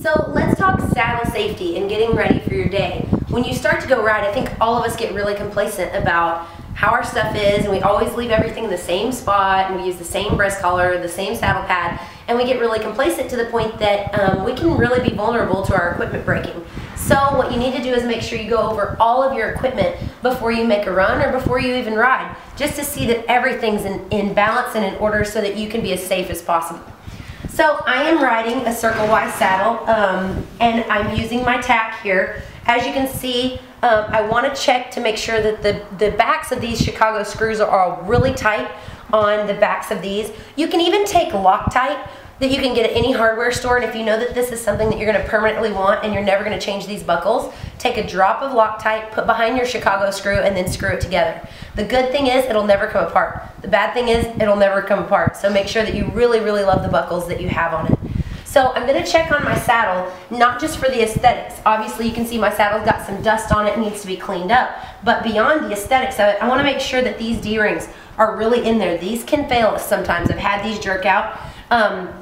So let's talk saddle safety and getting ready for your day. When you start to go ride, I think all of us get really complacent about how our stuff is and we always leave everything in the same spot and we use the same breast collar, the same saddle pad, and we get really complacent to the point that um, we can really be vulnerable to our equipment breaking. So what you need to do is make sure you go over all of your equipment before you make a run or before you even ride, just to see that everything's in, in balance and in order so that you can be as safe as possible. So I am riding a Circle Y saddle um, and I'm using my tack here. As you can see, um, I want to check to make sure that the, the backs of these Chicago screws are all really tight on the backs of these. You can even take Loctite that you can get at any hardware store and if you know that this is something that you're going to permanently want and you're never going to change these buckles, take a drop of Loctite, put behind your Chicago screw and then screw it together. The good thing is it'll never come apart. The bad thing is it'll never come apart. So make sure that you really, really love the buckles that you have on it. So I'm going to check on my saddle, not just for the aesthetics. Obviously you can see my saddle's got some dust on it, needs to be cleaned up. But beyond the aesthetics of it, I want to make sure that these D-rings are really in there. These can fail us sometimes. I've had these jerk out. Um,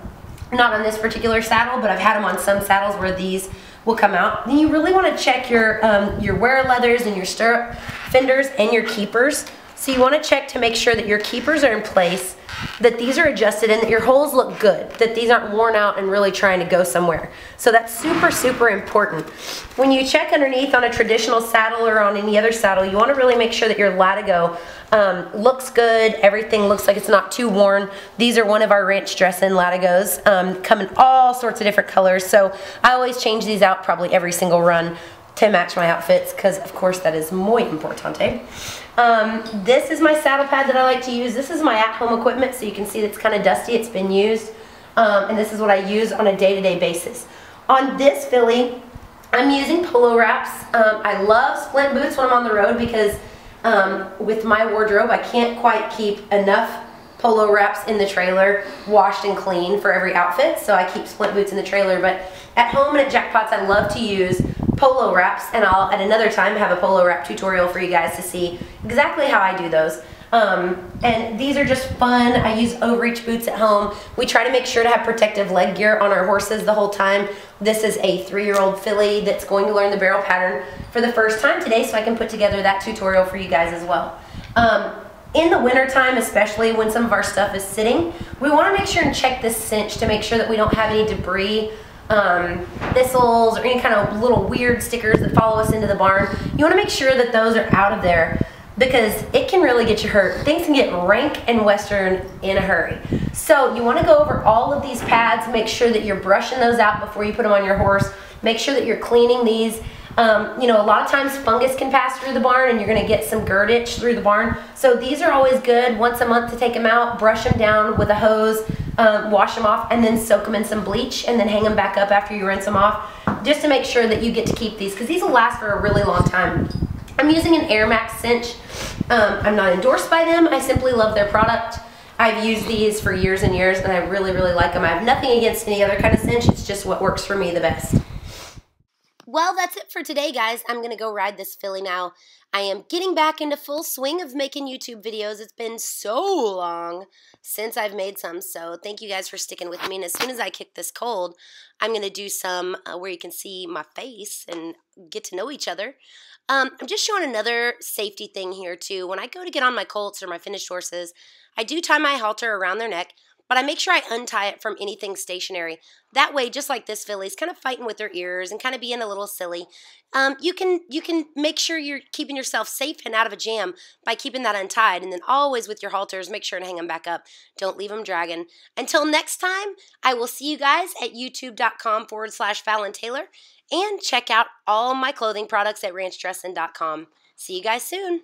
not on this particular saddle, but I've had them on some saddles where these will come out. Then you really want to check your, um, your wear leathers and your stirrup fenders and your keepers. So you want to check to make sure that your keepers are in place that these are adjusted and that your holes look good, that these aren't worn out and really trying to go somewhere. So that's super, super important. When you check underneath on a traditional saddle or on any other saddle, you want to really make sure that your latigo um, looks good, everything looks like it's not too worn. These are one of our Ranch Dress'n latigos, um, come in all sorts of different colors, so I always change these out probably every single run to match my outfits because of course that is muy importante. Um, this is my saddle pad that I like to use. This is my at-home equipment so you can see it's kind of dusty. It's been used um, and this is what I use on a day-to-day -day basis. On this filly, I'm using polo wraps. Um, I love splint boots when I'm on the road because um, with my wardrobe I can't quite keep enough polo wraps in the trailer washed and clean for every outfit so I keep splint boots in the trailer but at home and at Jackpots I love to use polo wraps and I'll at another time have a polo wrap tutorial for you guys to see exactly how I do those. Um, and these are just fun. I use overreach boots at home. We try to make sure to have protective leg gear on our horses the whole time. This is a three-year-old filly that's going to learn the barrel pattern for the first time today so I can put together that tutorial for you guys as well. Um, in the wintertime, especially when some of our stuff is sitting, we want to make sure and check this cinch to make sure that we don't have any debris um, thistles or any kind of little weird stickers that follow us into the barn. You want to make sure that those are out of there because it can really get you hurt. Things can get rank and western in a hurry. So you want to go over all of these pads, make sure that you're brushing those out before you put them on your horse. Make sure that you're cleaning these. Um, you know, a lot of times fungus can pass through the barn and you're going to get some girth itch through the barn. So these are always good once a month to take them out, brush them down with a hose, um, wash them off, and then soak them in some bleach and then hang them back up after you rinse them off just to make sure that you get to keep these because these will last for a really long time. I'm using an Air Max cinch. Um, I'm not endorsed by them. I simply love their product. I've used these for years and years and I really, really like them. I have nothing against any other kind of cinch. It's just what works for me the best. Well, that's it for today, guys. I'm going to go ride this filly now. I am getting back into full swing of making YouTube videos. It's been so long since I've made some, so thank you guys for sticking with me. And as soon as I kick this cold, I'm going to do some uh, where you can see my face and get to know each other. Um, I'm just showing another safety thing here, too. When I go to get on my colts or my finished horses, I do tie my halter around their neck but I make sure I untie it from anything stationary. That way, just like this filly's kind of fighting with her ears and kind of being a little silly, um, you can you can make sure you're keeping yourself safe and out of a jam by keeping that untied. And then always with your halters, make sure to hang them back up. Don't leave them dragging. Until next time, I will see you guys at youtube.com forward slash Fallon Taylor and check out all my clothing products at ranchdressing.com. See you guys soon.